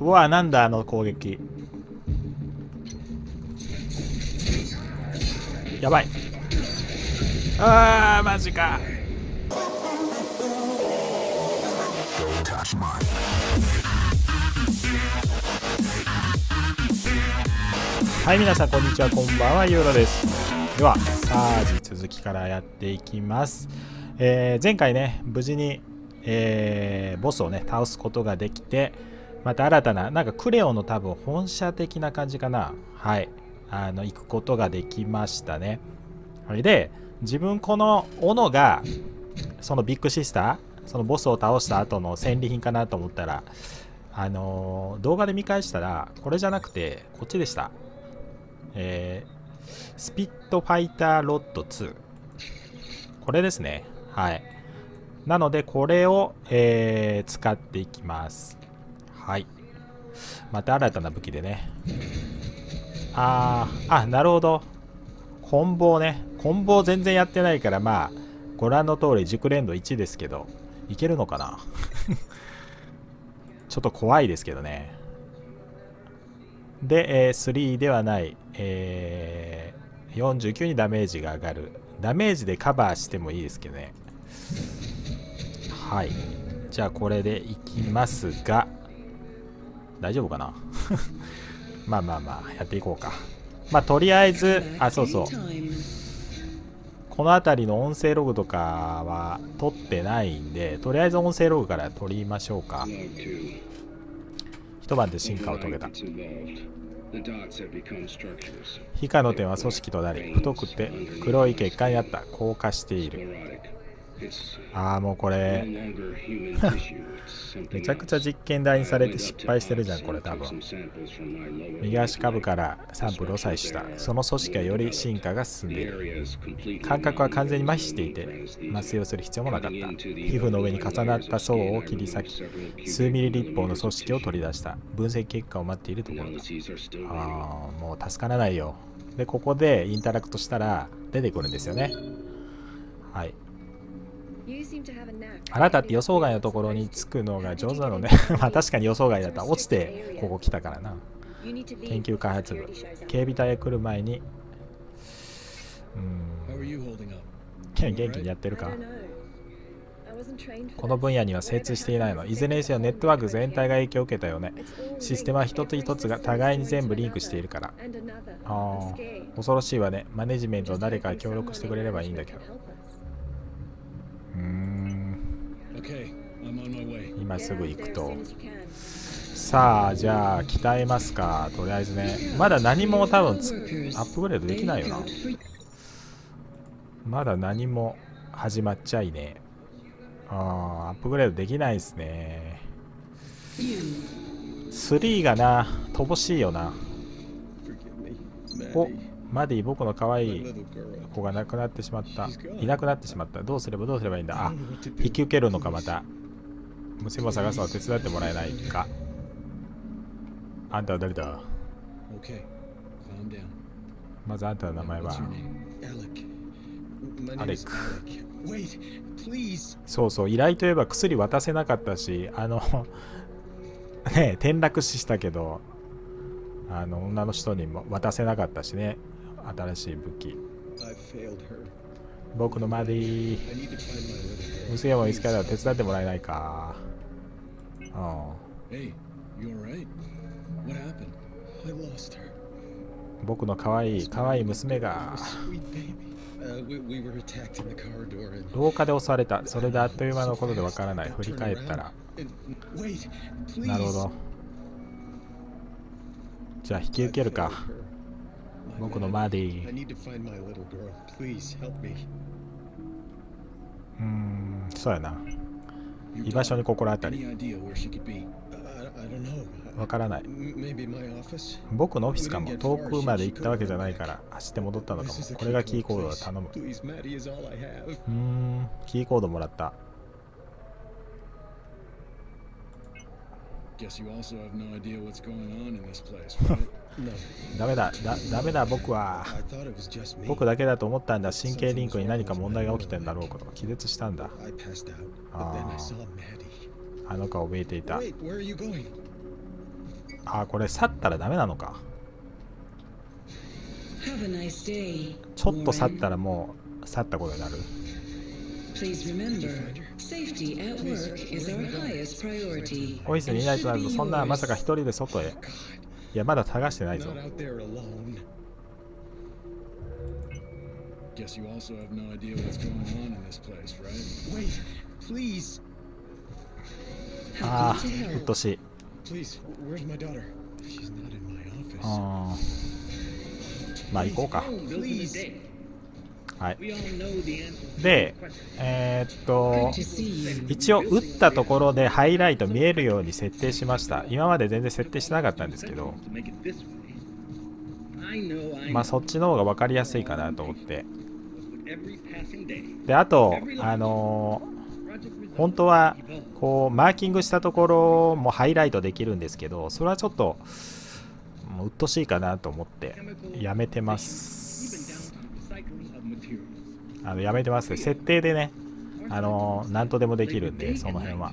うわなんだあの攻撃。やばい。あーマジか。はい皆さんこんにちはこんばんはユーロです。ではサージ続きからやっていきます、えー前回ね無事に、えーボスをね倒すことができてまた新たななんかクレオの多分本社的な感じかな。はい。あの行くことができましたね。それで自分この斧がそのビッグシスターそのボスを倒した後の戦利品かなと思ったらあのー動画で見返したらこれじゃなくてこっちでした。えースピットファイターロッド2これですね。はい。なのでこれを、えー使っていきます。はい。また新たな武器でね。あーあなるほど。コンボね。コンボ全然やってないからまあご覧の通り熟練度1ですけどいけるのかな？ちょっと怖いですけどね。で、えー3ではない、えー49にダメージが上がる。ダメージでカバーしてもいいですけどね。はい。じゃあこれでいきますが大丈夫かな？まあまあまあやっていこうか。まあとりあえずあそうそう。この辺りの音声ログとかは取ってないんでとりあえず音声ログから取りましょうか。一晩で進化を遂げた。皮下の点は組織となり太くて黒い血管にあった。硬化している。ああもうこれ。めちゃくちゃ実験台にされて失敗してるじゃんこれ多分。右足下部からサンプルを採取した。その組織はより進化が進んでいる。感覚は完全に麻痺していて麻酔をする必要もなかった。皮膚の上に重なった層を切り裂き数ミリ立方の組織を取り出した。分析結果を待っているところだああもう助からないよ。でここでインタラクトしたら出てくるんですよね。はいあなたって予想外のところに着くのが上手なのね。まあ確かに予想外だった。落ちてここ来たからな。研究開発部。警備隊へ来る前に。うーん元気にやってるか。この分野には精通していないの。いずれにせよネットワーク全体が影響を受けたよね。システムは一つ一つが互いに全部リンクしているから。あー。恐ろしいわね。マネジメントを誰かが協力してくれればいいんだけど今すぐ行くと。さあじゃあ鍛えますか。とりあえずね。まだ何も多分アップグレードできないよな。まだ何も始まっちゃいねあアップグレードできないですね。3がな乏しいよな。おマディ僕の可愛い子が亡くなってしまった。いなくなってしまった。どうすればどうすればいいんだ。あ引き受けるのかまた。娘を探すのを手伝ってもらえないか。あんたは誰だ？まずあんたの名前は？アレックそうそう依頼といえば薬渡せなかったしあの ね転落死したけどあの女の人にも渡せなかったしね。新しい武器。僕のマディ娘を見つけたら手伝ってもらえないか。うん。僕の可愛い可愛い娘が。廊下で襲われた。それであっという間のことでわからない。振り返ったら。なるほど。じゃあ引き受けるか。僕のマディ。うーんそうやな。居場所に心当たり。わからない。僕のオフィスかも。遠くまで行ったわけじゃないから走って戻ったのかも。これがキーコードだ。頼む。うーん。キーコードもらった Guess you also have no idea what's going on in this place, right? ダメだ、だダメだ、僕は。僕だけだと思ったんだ、神経リンクに何か問題が起きてんだろうこと気絶したんだ。あ。あの子は怯えていた。あーこれ去ったらダメなのか。ちょっと去ったらもう去ったことになる。おいずにいないとなるとそんなまさか一人で外へ。いやまだ探してないぞ。ああうっしいああまあ行こうか。はい.でえーっと.一応打ったところでハイライト見えるように設定しました今まで全然設定してなかったんですけどまあ.そっちの方が分かりやすいかなと思ってであとあのー本当は.こうマーキングしたところもハイライトできるんですけどそれはちょっともう鬱陶しいかなと思ってやめてますあのやめてます。設定でねあのー、何とでもできるんでその辺は。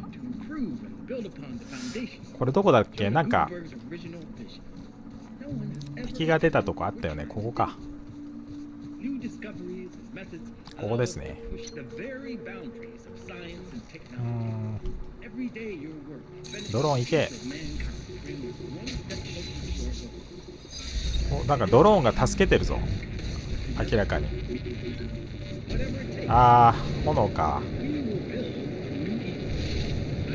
これどこだっけ？なんか敵が出たとこあったよね。ここか。ここですね。うん。ドローン行け。なんかドローンが助けてるぞ。明らかに。あー炎か。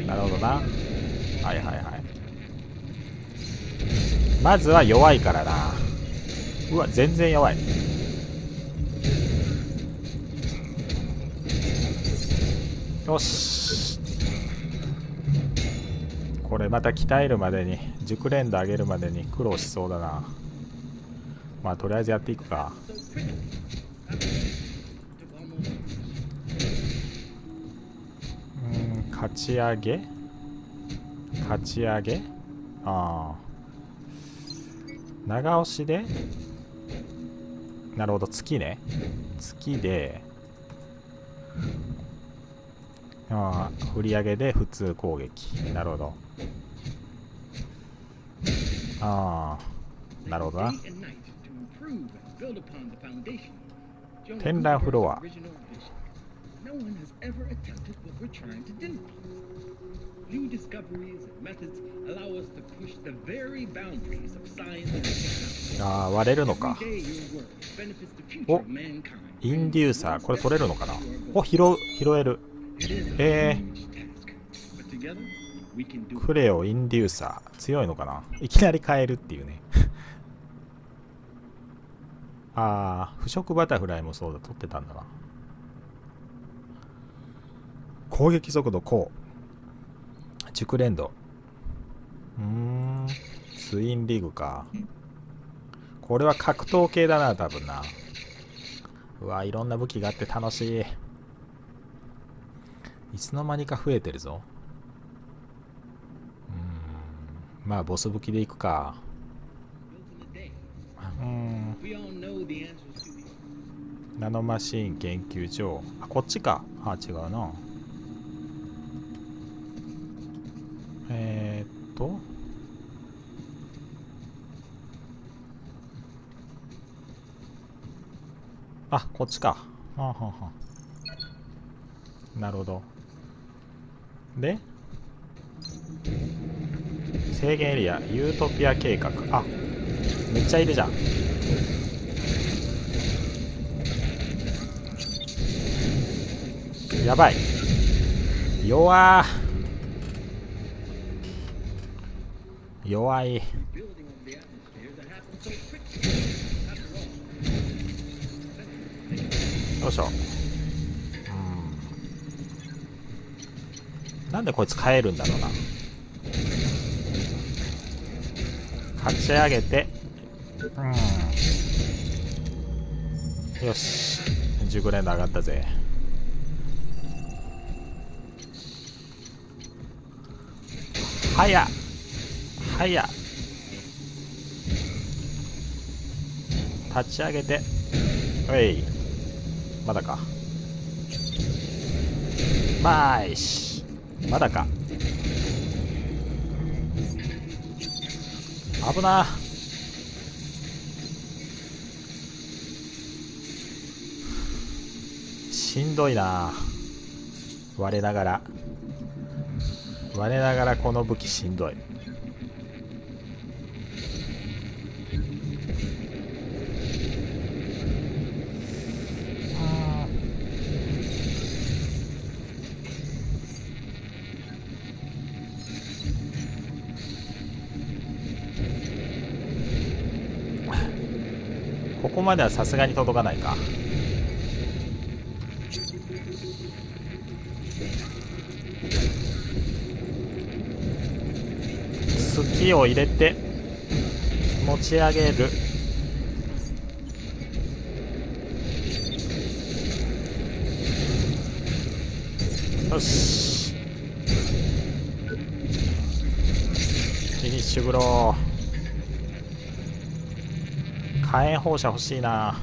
なるほどな。はいはいはい。まずは弱いからな。うわ全然弱い。よし。これまた鍛えるまでに熟練度上げるまでに苦労しそうだな。まあとりあえずやっていくか。ち上げ？立ち上げ？ああ。長押しで？なるほど。月ね。月で。ああ振り上げで普通攻撃。なるほど。ああ。なるほどな。展覧フロア Trying to do. New discoveries and methods allow us to push the very boundaries of science and technology. ああ割れるのか Oh. mankind. インデューサーこれ取れるのかなお拾う拾える Eh. do it. クレオインデューサー強いのかないきなり変えるっていうねああ腐食バタフライもそうだ取ってたんだな攻撃速度こう。熟練度。うーんツインリーグか。これは格闘系だな多分な。うわいろんな武器があって楽しい。いつの間にか増えてるぞ。うーん。まあボス武器でいくか.うーん.ナノマシーン研究所。あこっちか。あ違うなえー、っと。あこっちか。はんははんなるほど。で制限エリアユートピア計画。あめっちゃいるじゃん。やばい。弱 After all, よいしょ。うん。なんでこいつ変えるんだろうな。勝ち上げて。うん。よし。熟練度上がったぜ。はやかいや立ち上げて。おい。まだか。まいし。まだか。危な。しんどいな。我ながら。我ながらこの武器しんどい。ここまではさすがに届かないか。好きを入れて持ち上げる。よし。フィニッシュブロー。火炎放射欲しいな。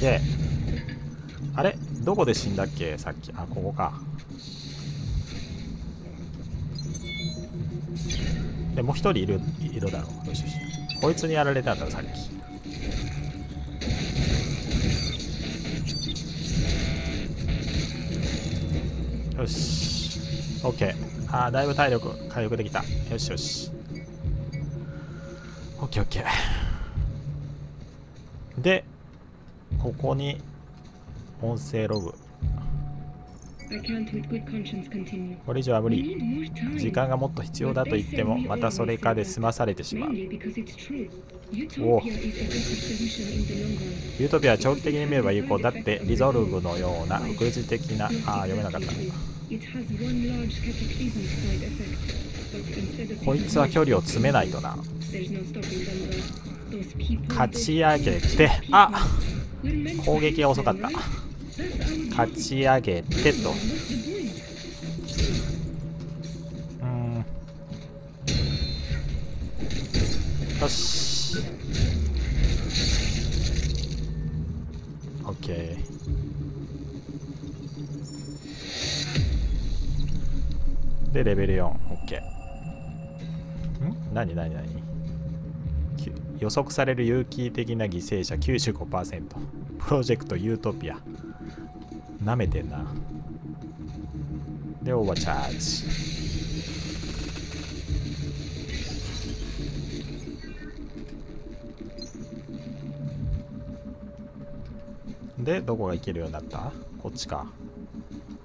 OK あれ？どこで死んだっけ？さっき。あここか。でもう一人いるいるだろう。よしよしこいつにやられたんださっき。よし。OK あーだいぶ体力回復できた。よしよし。OKOK ここに音声ログ。これ以上は無理。時間がもっと必要だと言ってもまたそれかで済まされてしまう。おおユートピアは長期的に見れば有効だってリゾルブのような複雑的なあ読めなかった。こいつは距離を詰めないとな。勝ち上げてあっ。攻撃が遅かった。That's our 勝ち上げてと。うん。よし。OK でレベル 4OK ん？何何何？予測される有機的な犠牲者95%プロジェクトユートピア。なめてんな。でオーバーチャージ。でどこが行けるようになった？こっちか。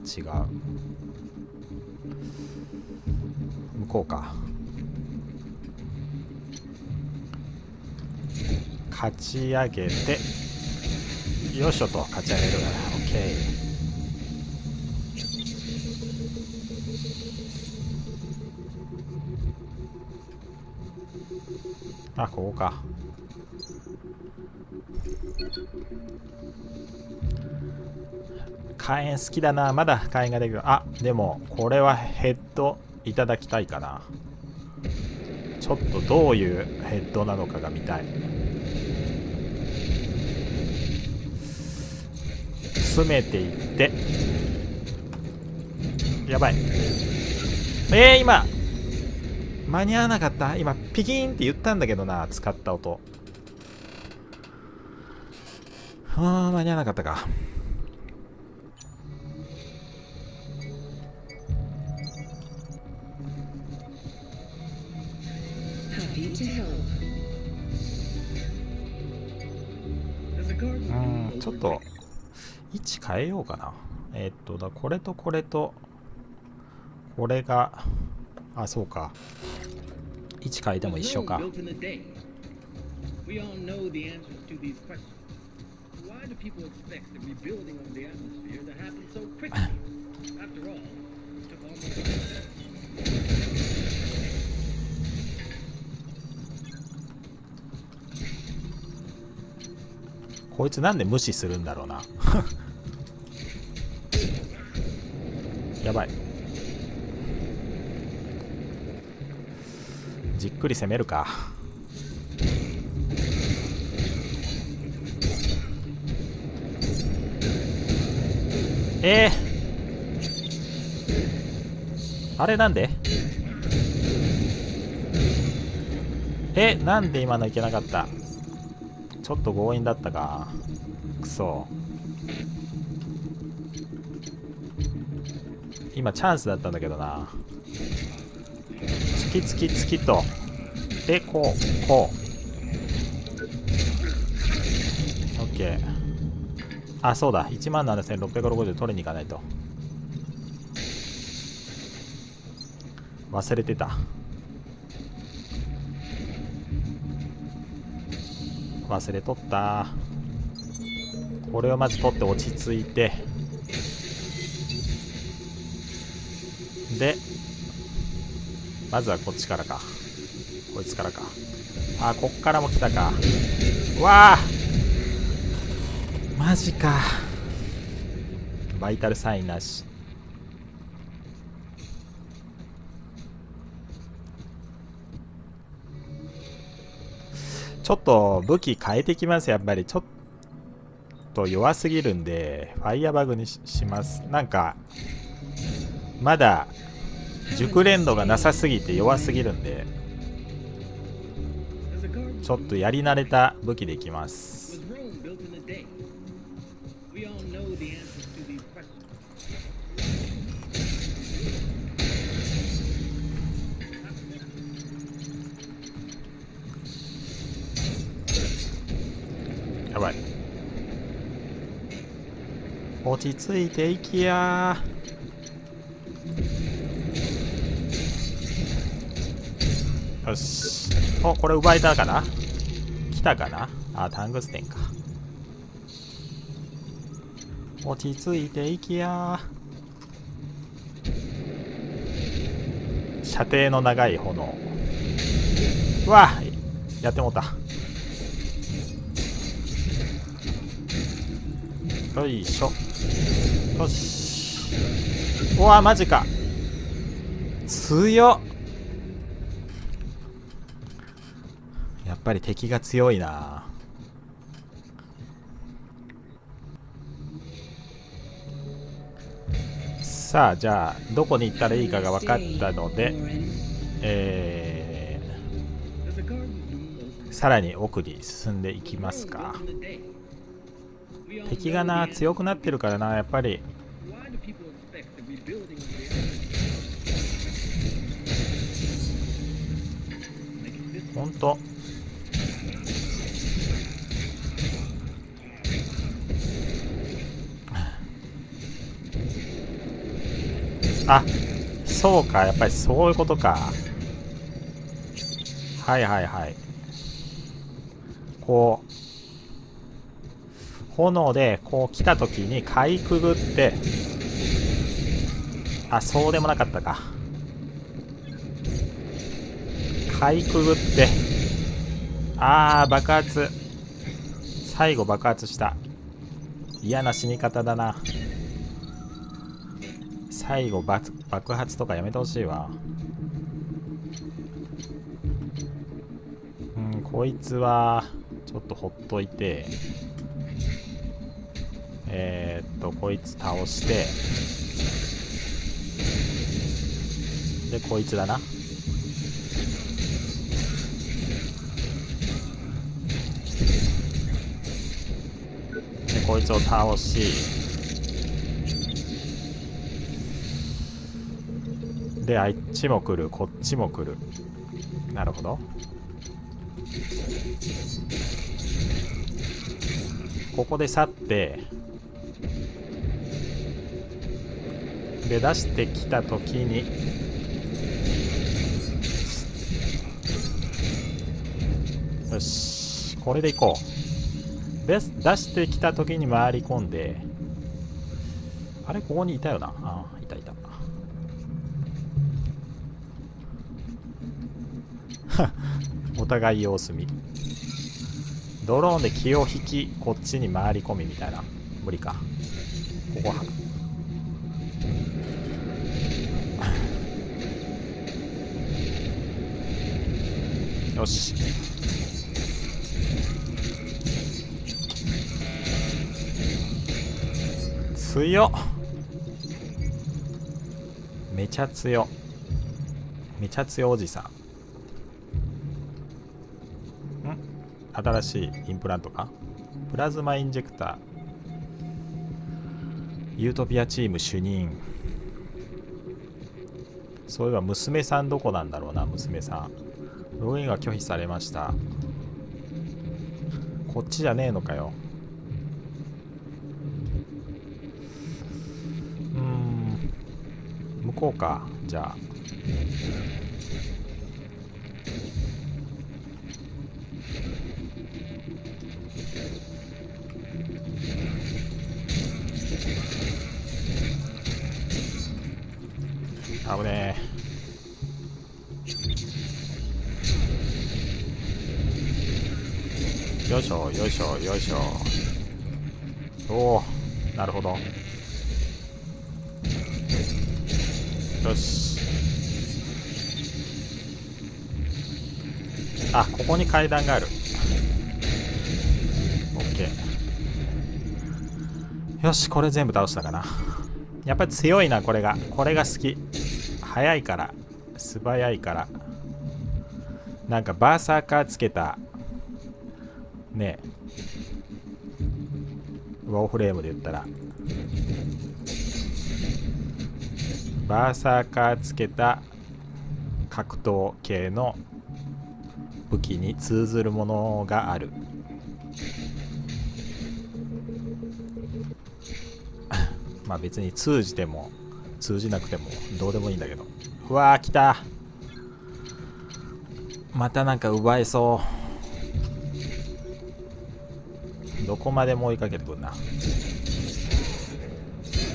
違う。向こうか。勝ち上げてよいしょと勝ち上げるから。OK あここか。火炎好きだな。まだ火炎ができる。あでもこれはヘッドいただきたいかな。ちょっとどういうヘッドなのかが見たい。詰めていって。やばい。えー、今。間に合わなかった？今ピキーンって言ったんだけどな使った音。あー間に合わなかったか。位置変えようかな。え、っと、だこれとこれと、これが、あ、そうか。位置変えても一緒か。こいつなんで無視するんだろうな。やばい。じっくり攻めるか。えー、あれなんで？えなんで今のいけなかった？ちょっと強引だったか。くそ。今チャンスだったんだけどな。突き突き突きと。でこうこう。OK あそうだ。1万7660取りに行かないと。忘れてた。忘れとった。これをまず取って落ち着いて。でまずはこっちからか。こいつからか。あこっからも来たか。わあ。マジか。バイタルサインなし。ちょっと武器変えてきますやっぱり。ちょっと弱すぎるんでファイヤーバグにしします。なんかまだ熟練度がなさすぎて弱すぎるんでちょっとやり慣れた武器でいきますやばい落ち着いていきや。よし。おこれ奪えたかな？来たかな？あタングステンか。落ち着いていきや。射程の長い炎。うわやってもうた。よいしょ。よし。うわマジか。強っ。ぱり敵が強いな。さあじゃあどこに行ったらいいかが分かったのでえー、さらに奥に進んでいきますか。敵がな強くなってるからなやっぱり。answers. Why do people expect the rebuilding of the Make it this ほんとあそうかやっぱりそういうことか。はいはいはい。こう炎でこう来た時にかいくぐってあそうでもなかったか。かいくぐってあー爆発。最後爆発した。嫌な死に方だな。最後爆爆発とかやめてほしいわ。うんこいつはちょっとほっといてえー、っとこいつ倒してでこいつだな。でこいつを倒しであっちも来るこっちも来る。なるほど。ここで去ってで出してきた時によしこれでいこう。で出してきた時に回り込んであれここにいたよな。あいお互い様子見。ドローンで気を引きこっちに回り込みみたいな。無理か。ここは。よし。強めちゃ強。めちゃ強おじさん。新しいインプラントか？プラズマインジェクター。ユートピアチーム主任。そういえば娘さんどこなんだろうな娘さん。ログインが拒否されました。こっちじゃねえのかよ。うん。向こうかじゃあ。しょよいしょ。おおなるほど。よし。あここに階段がある。オッケー。よしこれ全部倒したかな。やっぱり強いなこれが。これが好き。速いから素早いから。なんかバーサーカーつけたねウォーフレームで言ったら。バーサーカーつけた格闘系の武器に通ずるものがある。まあ別に通じても通じなくてもどうでもいいんだけど。うわー来た。またなんか奪えそう。どこまでも追いかけてくんな。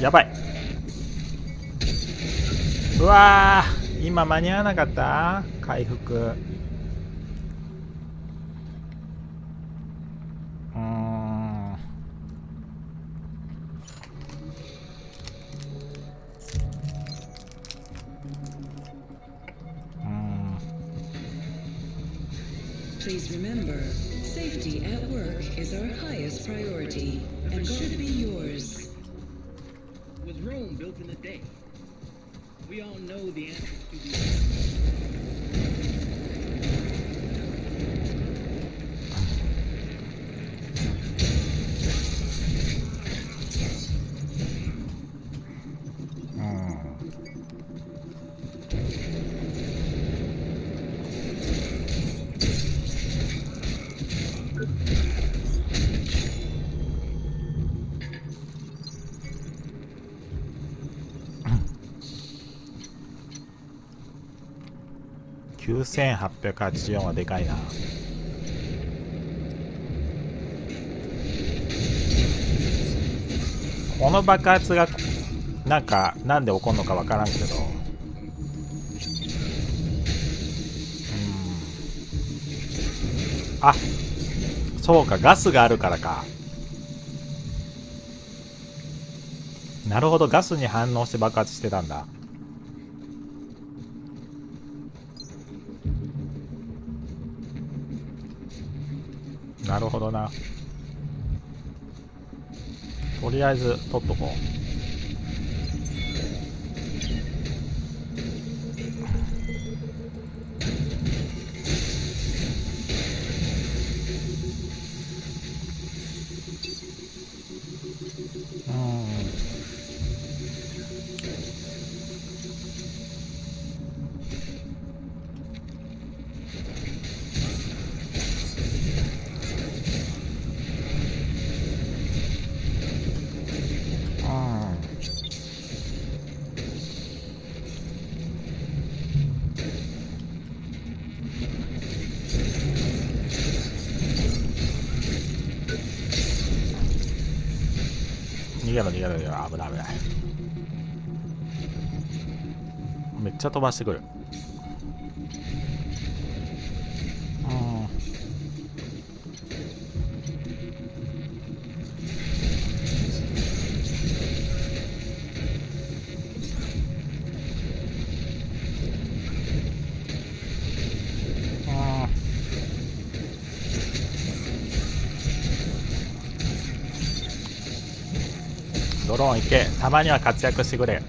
やばい。うわー今間に合わなかった？回復。うーん。うーん。Please remember, safety at work is our highest priority and should be yours. Was Rome built in a day? We all know the answer to 9884はでかいな。この爆発がなんかなんで起こるのかわからんけど。うん。あそうかガスがあるからか。なるほどガスに反応して爆発してたんだ。なるほどな。とりあえず取っとこう。ちゃ飛ばしてくる。ドローン行け。たまには活躍してくれ。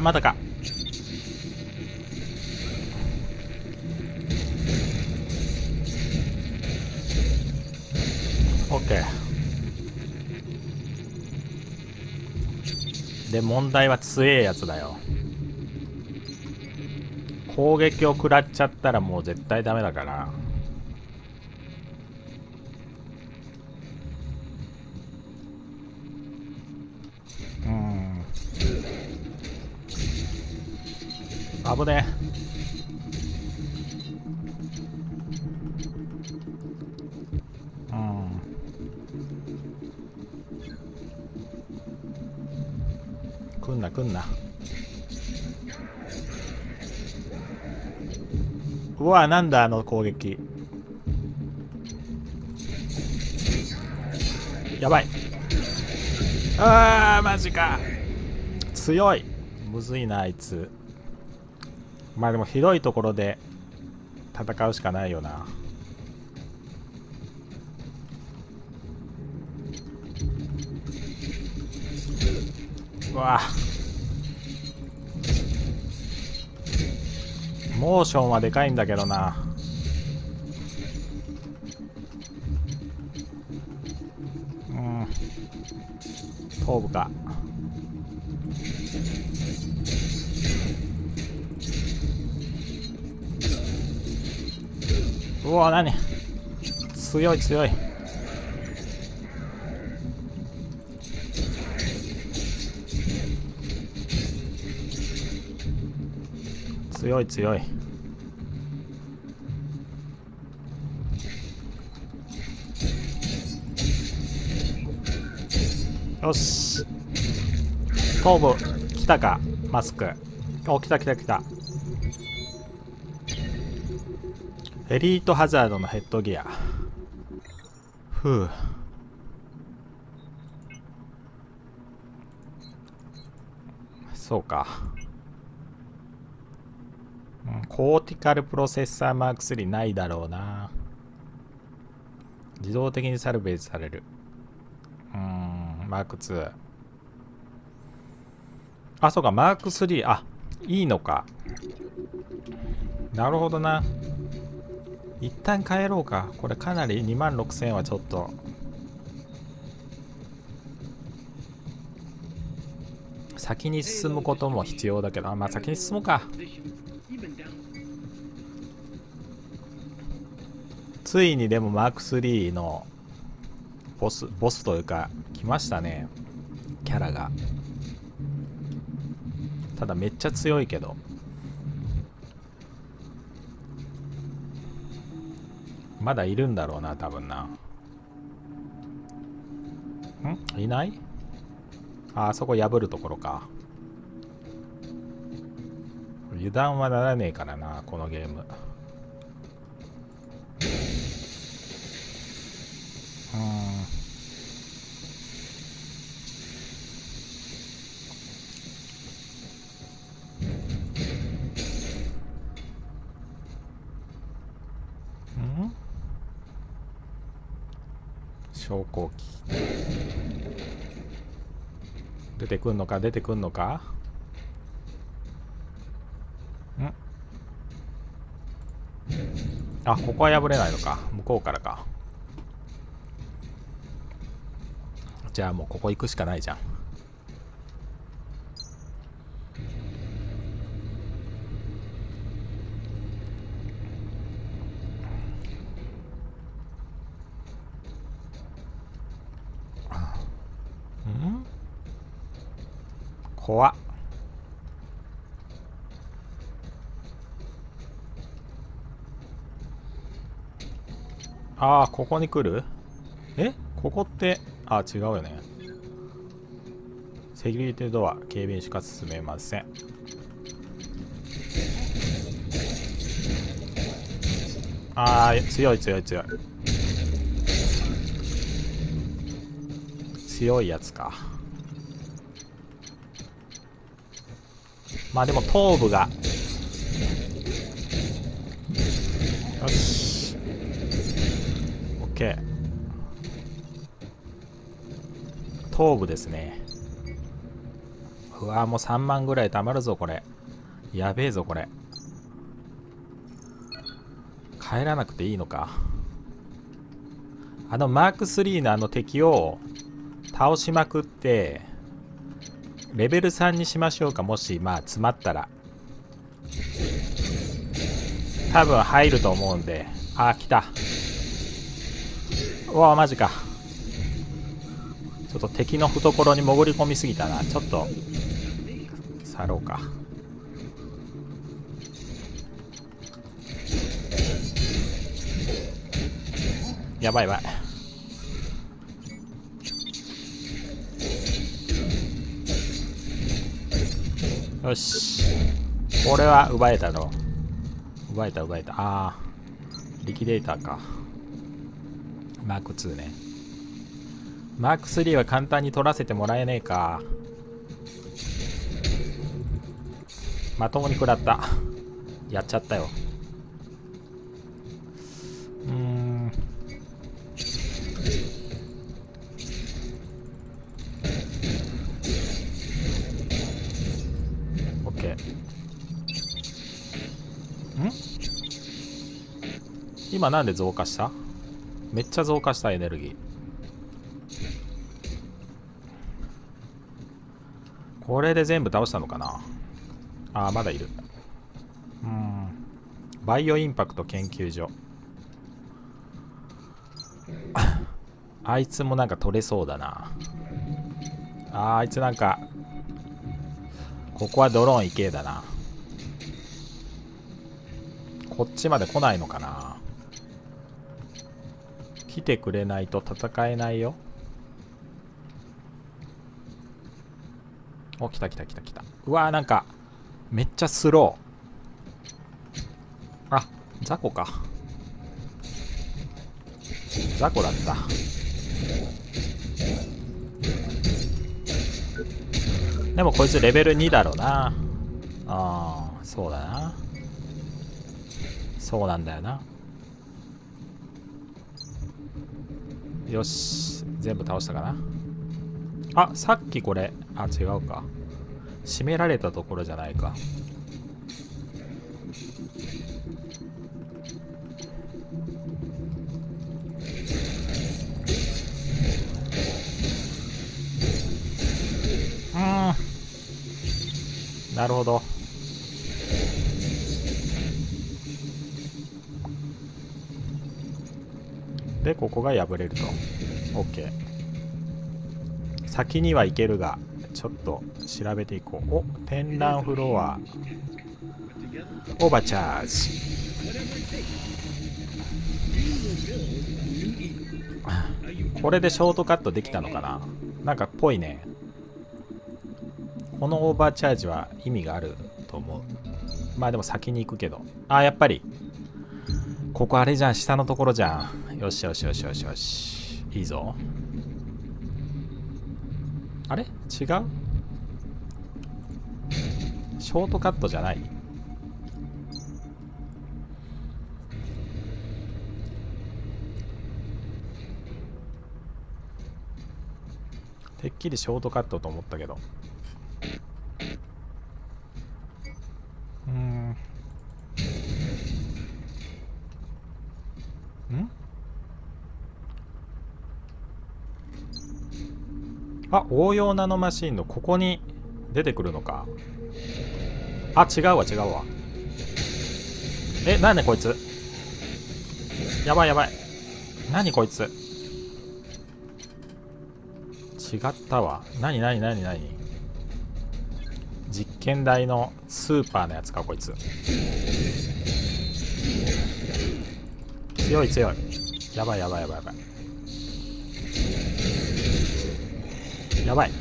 うわーまだか。オッケー。で問題は強えやつだよ。攻撃を食らっちゃったらもう絶対ダメだから。危ねえうん。来んな来んな。うわなんだあの攻撃。やばい。あーマジか。強い。むずいなあいつ。まあでもひどいところで戦うしかないよな。うわ。モーションはでかいんだけどな。うん。頭部か。うわ何？強い強い。強い強い。よし。頭部来たか？マスク。お来た来た来た。エリートハザードのヘッドギア。ふう。そうか。うんコーティカルプロセッサーマーク3ないだろうな。自動的にサルベージされる。うーんマーク2あそうかマーク3あいいのか。なるほどな。一旦帰ろうか。これかなり2万6000はちょっと。先に進むことも必要だけど。あまあ先に進もうか。ついにでもマーク3のボスボスというか来ましたね。キャラが。ただめっちゃ強いけど。まだいるんだろうな多分な。ん？いない？ああそこ破るところか。油断はならねえからなこのゲームうんん昇降機。出てくんのか？出てくんのか？ん？あここは破れないのか。向こうからか。じゃあもうここ行くしかないじゃんん怖っ。ああここに来る？え？ここってああ違うよね。セキュリティドア警備員しか進めません。あー強い強い強い。強いやつか。まあでも頭部が。よし。OK 頭部ですね。うわもう3万ぐらい貯まるぞこれ。やべえぞこれ。帰らなくていいのか。あのマーク3のあの敵を倒しまくってレベル3にしましょうか。もしまあ詰まったら。多分入ると思うんで。あ来た。うわマジか。ちょっと敵の懐に潜り込みすぎたな。ちょっと去ろうか。やばいやばい。よし。これは奪えたの。奪えた奪えた。ああリキデーターか。マーク2ね。マーク3は簡単に取らせてもらえねえか。まともに食らった。やっちゃったよ。今なんで増加した？めっちゃ増加したエネルギー。これで全部倒したのかな？あーまだいる。うん。バイオインパクト研究所。あいつもなんか取れそうだな。ああいつなんかここはドローン行けだな。こっちまで来ないのかな。来てくれないと戦えないよ。お来た来た来た来た。うわーなんかめっちゃスロー。あ雑魚か。雑魚だった。でもこいつレベル2だろうな。ああそうだな。そうなんだよな。よし全部倒したかな？あさっきこれ。あ違うか。閉められたところじゃないか。うん。なるほど。でここが破れると。OK 先には行けるがちょっと調べていこう。お展覧フロア。オーバーチャージこれでショートカットできたのかな？なんかっぽいね。このオーバーチャージは意味があると思う。まあでも先に行くけど。あやっぱり。ここあれじゃん。下のところじゃん。よしよしよしよしよし。いいぞ。あれ？違う？ショートカットじゃない？てっきりショートカットと思ったけどうーんんあ応用ナノマシンのここに出てくるのか。あ違うわ違うわ。えなんでこいつ。やばいやばい。何こいつ。違ったわ。何何何何。実験台のスーパーのやつかこいつ。強い強い。やばいやばいやばいやばい。やばい。危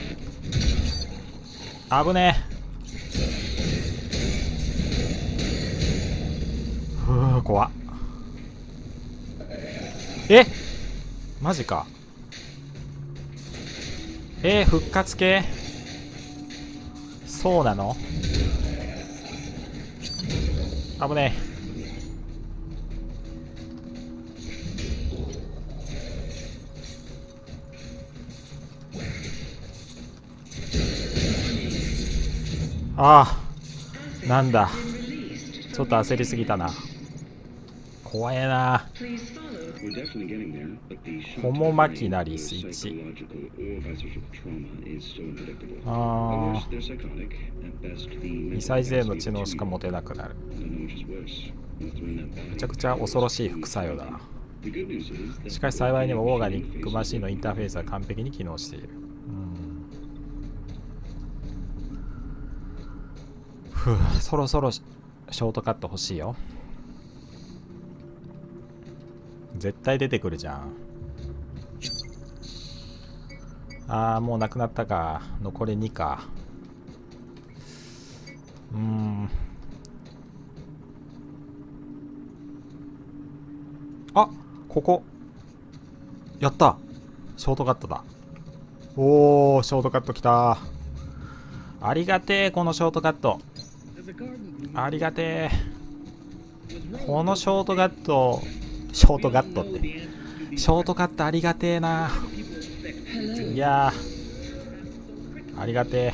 ねえ。ふう怖っ。え？マジか。えー、復活系？そうなの？危ねえ。ああなんだ。ちょっと焦りすぎたな。怖えな「ホモマキナリスイチ。ああ」2歳児への知能しか持てなくなる。めちゃくちゃ恐ろしい副作用だしかし幸いにもオーガニックマシンのインターフェースは完璧に機能している。ふう。そろそろショートカット欲しいよ。絶対出てくるじゃん。あーもうなくなったか。残り2か。うん。あここ。やった。ショートカットだ。おおショートカットきた。ありがてえこのショートカット。ありがてえ。このショートカットショートカットって。ショートカットありがてえな。いやありがてえ。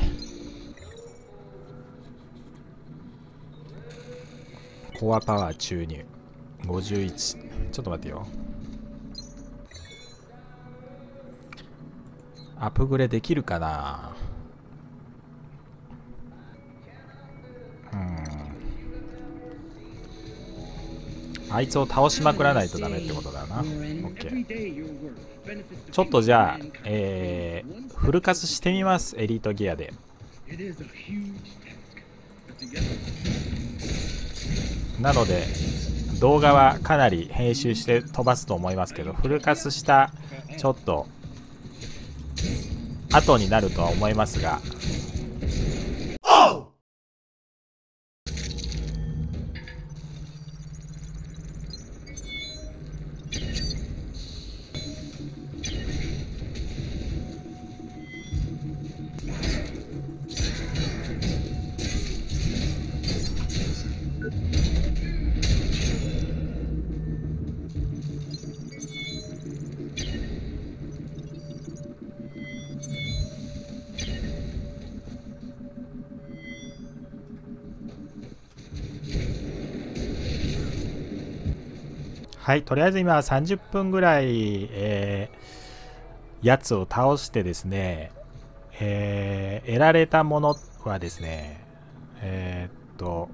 コアパワー注入。51ちょっと待ってよ。アップグレできるかな？あいつを倒しまくらないとダメってことだな OK ちょっとじゃあ、えー、フル活してみます、エリートギアで。なので、動画はかなり編集して飛ばすと思いますけど、フル活した、ちょっと、後になるとは思いますが、はい、とりあえず今30分ぐらい、えーやつを倒してですね、えー得られたものはですね、えーっと、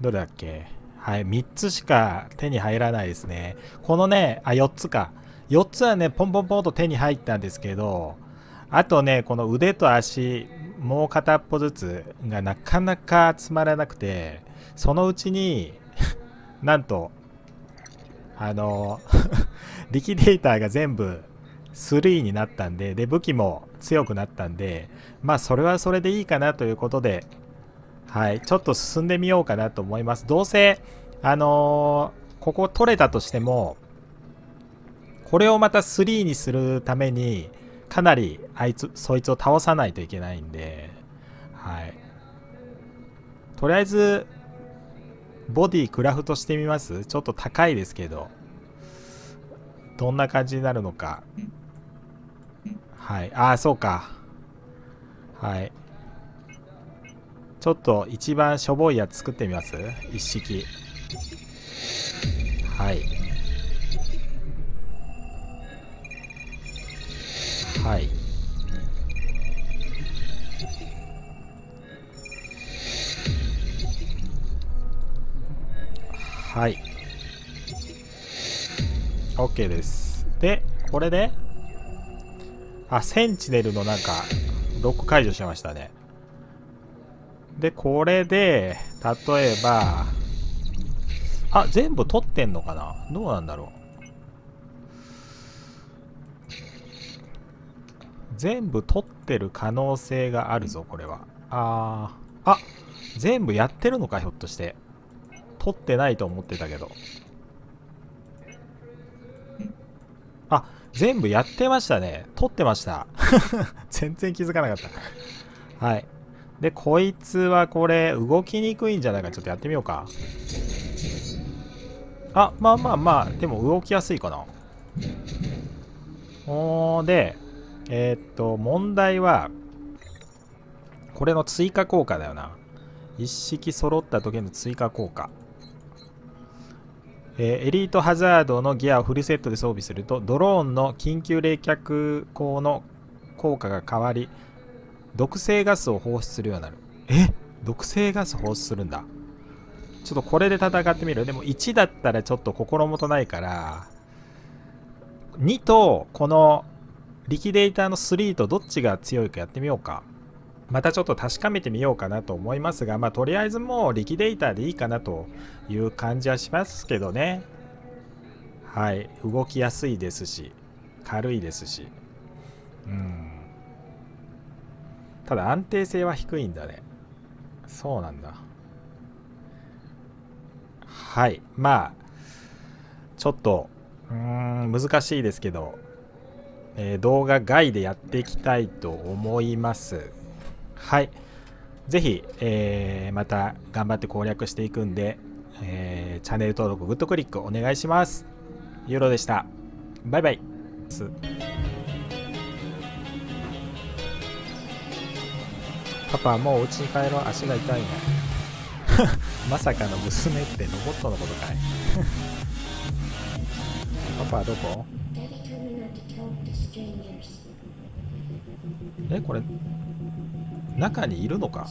どれだっけ？はい、3つしか手に入らないですね。このね、あ、4つか。4つはね、ポンポンポンと手に入ったんですけど、あとね、この腕と足、もう片っぽずつがなかなか集まらなくて、そのうちに、なんと、あの、リキデーターが全部3になったんで、で、武器も強くなったんで、まあ、それはそれでいいかなということで、はい、ちょっと進んでみようかなと思います。どうせ、あのーここ取れたとしても、これをまた3にするために、かなりあいつ、そいつを倒さないといけないんで、はい。とりあえず、ボディクラフトしてみます？ちょっと高いですけど、どんな感じになるのか。はい。ああ、そうか。はい。ちょっと一番しょぼいやつ作ってみます？一式。はい。はい。はい。OK です。で、これで、あ、センチネルのなんか、ロック解除しましたね。で、これで、例えば、あ、全部取ってんのかな？どうなんだろう。全部取ってる可能性があるぞ、これは。あー、あ、全部やってるのか、ひょっとして。取ってないと思ってたけど。あ、全部やってましたね。取ってました。全然気づかなかった。はい。でこいつはこれ動きにくいんじゃないかちょっとやってみようかあまあまあまあでも動きやすいかなおーでえーっと問題はこれの追加効果だよな一式揃った時の追加効果えーエリートハザードのギアをフルセットで装備するとドローンの緊急冷却口の効果が変わり毒性ガスを放出するようになる。え？毒性ガス放出するんだ。ちょっとこれで戦ってみる。でも1だったらちょっと心もとないから2とこのリキデーターの3とどっちが強いかやってみようか。またちょっと確かめてみようかなと思いますがまあとりあえずもうリキデータでいいかなという感じはしますけどね。はい。動きやすいですし軽いですし。うん。ただ安定性は低いんだね。そうなんだ。はい。まあちょっとうん難しいですけど、えー動画外でやっていきたいと思います。はい。ぜひ、えーまた頑張って攻略していくんで、えーチャンネル登録グッドクリックお願いします。ユーロでした。バイバイ。すパパもうお家に帰ろう。足が痛いの まさかの娘ってロボットのことかい。パパはどこ？えこれ中にいるのか？